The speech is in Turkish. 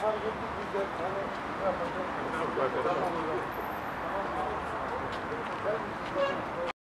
Fark ettik biz de hani yapacağız. Tamam.